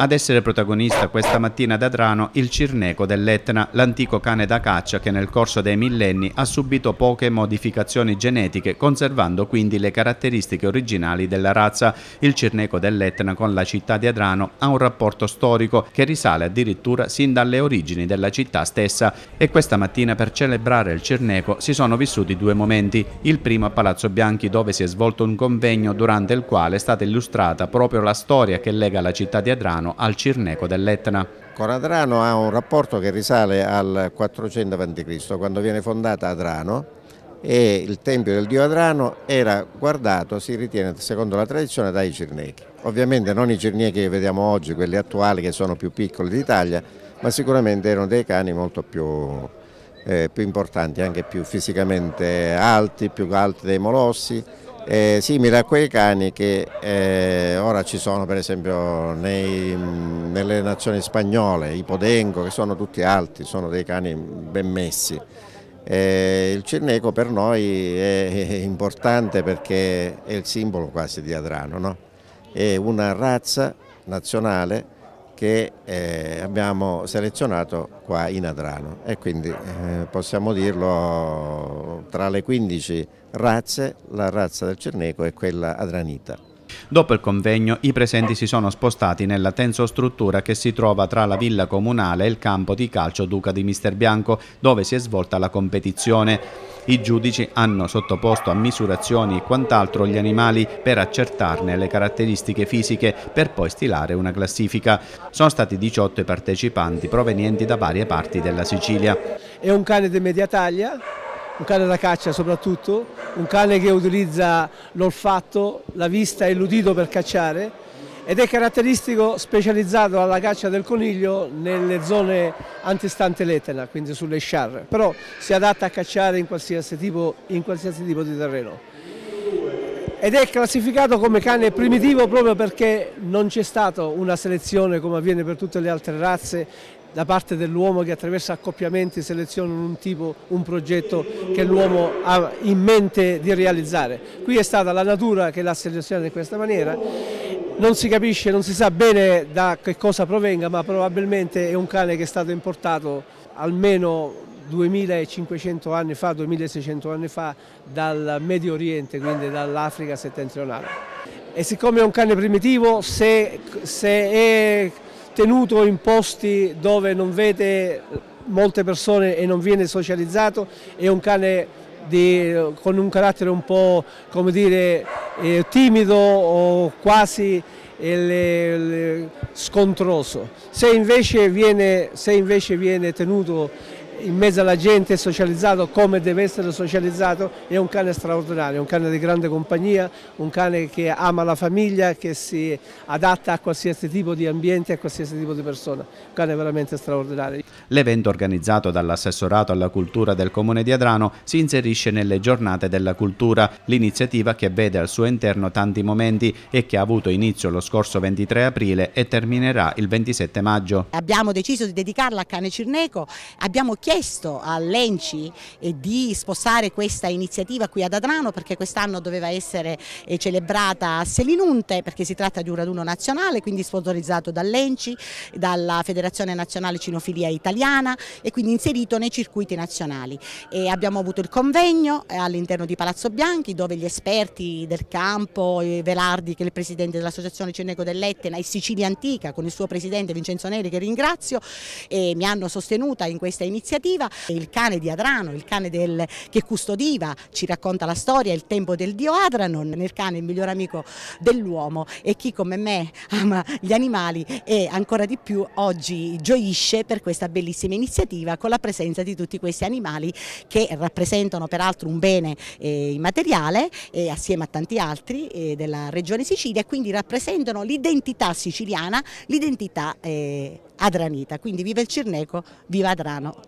Ad essere protagonista questa mattina ad Adrano il cirneco dell'Etna, l'antico cane da caccia che nel corso dei millenni ha subito poche modificazioni genetiche, conservando quindi le caratteristiche originali della razza. Il cirneco dell'Etna con la città di Adrano ha un rapporto storico che risale addirittura sin dalle origini della città stessa e questa mattina per celebrare il cirneco si sono vissuti due momenti. Il primo a Palazzo Bianchi dove si è svolto un convegno durante il quale è stata illustrata proprio la storia che lega la città di Adrano Adrano al Cirneco dell'Etna. Con Adrano ha un rapporto che risale al 400 a.C., quando viene fondata Adrano e il tempio del dio Adrano era guardato, si ritiene secondo la tradizione, dai cirnechi. Ovviamente non i cirnechi che vediamo oggi, quelli attuali che sono più piccoli d'Italia, ma sicuramente erano dei cani molto più, eh, più importanti, anche più fisicamente alti, più alti dei molossi eh, simile a quei cani che eh, ora ci sono per esempio nei, nelle nazioni spagnole, i Podenco che sono tutti alti, sono dei cani ben messi. Eh, il Cirneco per noi è, importante perché è il simbolo quasi di Adrano, no? è una razza nazionale che eh, abbiamo selezionato qua in Adrano e quindi eh, possiamo dirlo tra le 15 razze la razza del Cerneco è quella adranita. Dopo il convegno i presenti si sono spostati nella tensostruttura che si trova tra la villa comunale e il campo di calcio Duca di Mister Bianco dove si è svolta la competizione. I giudici hanno sottoposto a misurazioni e quant'altro gli animali per accertarne le caratteristiche fisiche per poi stilare una classifica. Sono stati 18 i partecipanti provenienti da varie parti della Sicilia. È un cane di media taglia, un cane da caccia soprattutto, un cane che utilizza l'olfatto, la vista e l'udito per cacciare ed è caratteristico specializzato alla caccia del coniglio nelle zone antistante l'Etna, quindi sulle sciarre, però si adatta a cacciare in qualsiasi tipo, in qualsiasi tipo di terreno. Ed è classificato come cane primitivo proprio perché non c'è stata una selezione come avviene per tutte le altre razze da parte dell'uomo che attraverso accoppiamenti seleziona un tipo, un progetto che l'uomo ha in mente di realizzare. Qui è stata la natura che l'ha selezionato in questa maniera, non si capisce, non si sa bene da che cosa provenga, ma probabilmente è un cane che è stato importato almeno 2500 anni fa, 2600 anni fa dal Medio Oriente, quindi dall'Africa settentrionale. E siccome è un cane primitivo, se, se è tenuto in posti dove non vede molte persone e non viene socializzato, è un cane di, con un carattere un po' come dire, eh, timido o quasi eh, scontroso. Se invece viene, se invece viene tenuto in mezzo alla gente, socializzato come deve essere socializzato, è un cane straordinario, un cane di grande compagnia, un cane che ama la famiglia, che si adatta a qualsiasi tipo di ambiente, a qualsiasi tipo di persona, un cane veramente straordinario. L'evento organizzato dall'assessorato alla cultura del comune di Adrano si inserisce nelle giornate della cultura, l'iniziativa che vede al suo interno tanti momenti e che ha avuto inizio lo scorso 23 aprile e terminerà il 27 maggio. Abbiamo deciso di dedicarla a Cane Cirneco, abbiamo chiesto chiesto all'Enci eh, di spostare questa iniziativa qui ad Adrano perché quest'anno doveva essere eh, celebrata a Selinunte perché si tratta di un raduno nazionale quindi sponsorizzato dall'Enci, dalla Federazione Nazionale Cinofilia Italiana e quindi inserito nei circuiti nazionali. E abbiamo avuto il convegno eh, all'interno di Palazzo Bianchi dove gli esperti del campo, Velardi che è il presidente dell'Associazione Ceneco dell'Etna e Sicilia Antica con il suo presidente Vincenzo Neri che ringrazio mi hanno sostenuta in questa iniziativa iniziativa. Il cane di Adrano, il cane del, che custodiva, ci racconta la storia, il tempo del dio Adranon, nel cane il miglior amico dell'uomo e chi come me ama gli animali e ancora di più oggi gioisce per questa bellissima iniziativa con la presenza di tutti questi animali che rappresentano peraltro un bene eh, immateriale eh, assieme a tanti altri eh, della regione Sicilia e quindi rappresentano l'identità siciliana, l'identità eh, adranita. Quindi viva il Cirneco, viva Adrano.